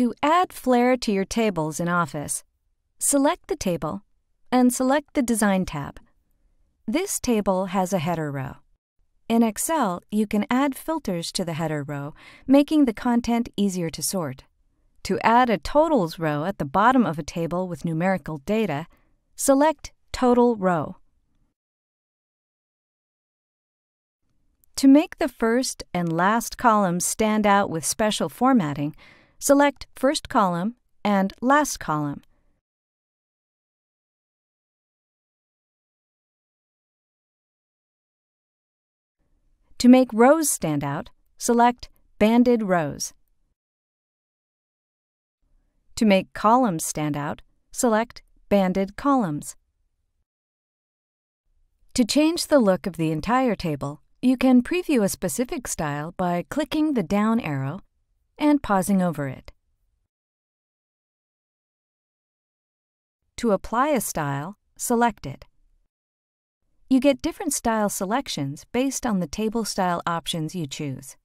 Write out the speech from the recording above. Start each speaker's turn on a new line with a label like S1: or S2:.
S1: To add flair to your tables in Office, select the table and select the Design tab. This table has a header row. In Excel, you can add filters to the header row, making the content easier to sort. To add a totals row at the bottom of a table with numerical data, select Total Row. To make the first and last columns stand out with special formatting, select First Column and Last Column. To make rows stand out, select Banded Rows. To make columns stand out, select Banded Columns. To change the look of the entire table, you can preview a specific style by clicking the down arrow and pausing over it. To apply a style, select it. You get different style selections based on the table style options you choose.